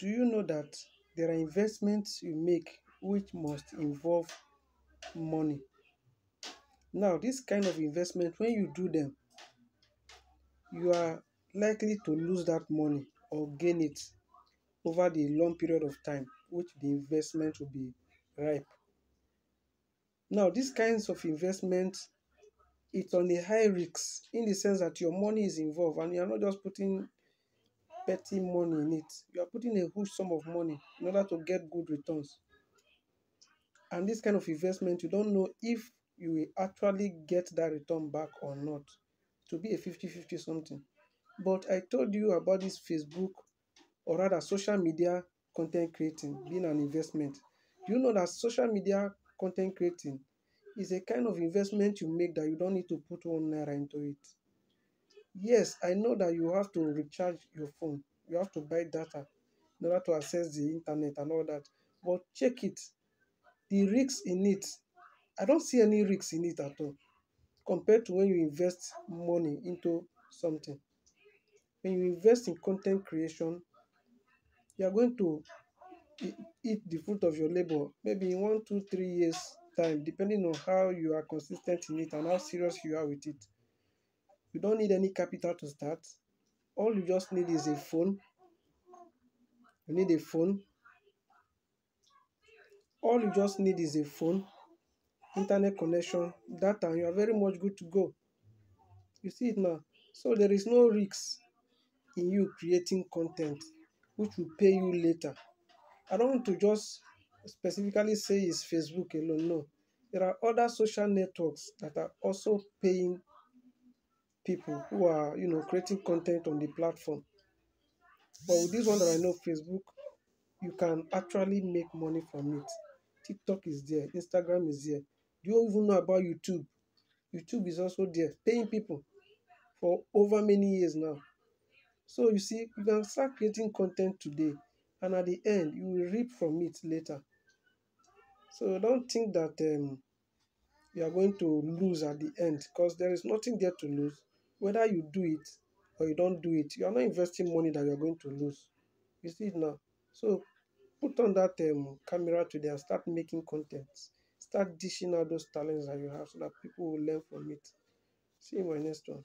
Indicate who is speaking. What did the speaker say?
Speaker 1: Do you know that there are investments you make which must involve money? Now, this kind of investment, when you do them, you are likely to lose that money or gain it over the long period of time which the investment will be ripe. Now, these kinds of investment, it's on a high risk in the sense that your money is involved and you are not just putting petty money in it. You are putting a huge sum of money in order to get good returns. And this kind of investment, you don't know if you will actually get that return back or not. To be a 50-50 something. But I told you about this Facebook or rather social media content creating being an investment. You know that social media content creating is a kind of investment you make that you don't need to put one naira into it? Yes, I know that you have to recharge your phone. You have to buy data in order to access the internet and all that. But check it. The risks in it, I don't see any risks in it at all compared to when you invest money into something. When you invest in content creation, you are going to eat the fruit of your labor maybe in one, two, three years time depending on how you are consistent in it and how serious you are with it. You don't need any capital to start. All you just need is a phone. You need a phone. All you just need is a phone, internet connection, data, and you are very much good to go. You see it now. So there is no risk in you creating content which will pay you later. I don't want to just specifically say it's Facebook alone. No. There are other social networks that are also paying people who are, you know, creating content on the platform. But with this one that I know, Facebook, you can actually make money from it. TikTok is there, Instagram is there. Do you even know about YouTube? YouTube is also there, paying people for over many years now. So you see, you can start creating content today, and at the end, you will reap from it later. So don't think that um, you are going to lose at the end because there is nothing there to lose. Whether you do it or you don't do it, you are not investing money that you are going to lose. You see it now. So put on that um, camera today and start making content. Start dishing out those talents that you have so that people will learn from it. See you in my next one.